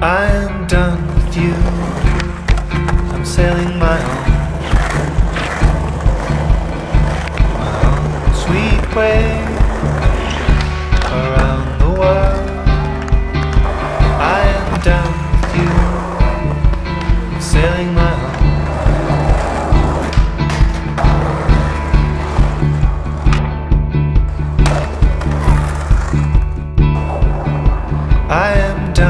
I'm done with you. I'm sailing my own, my own sweet way around the world. I am done with you, sailing my own. I am done.